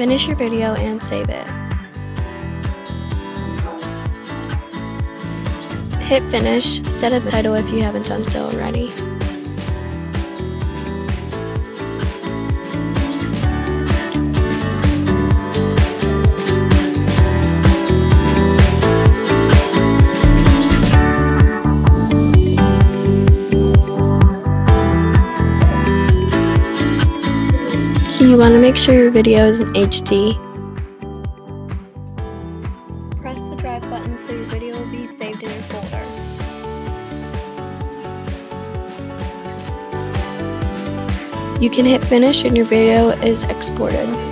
Finish your video and save it. Hit finish, set a title if you haven't done so already. You want to make sure your video is in HD. Press the drive button so your video will be saved in your folder. You can hit finish and your video is exported.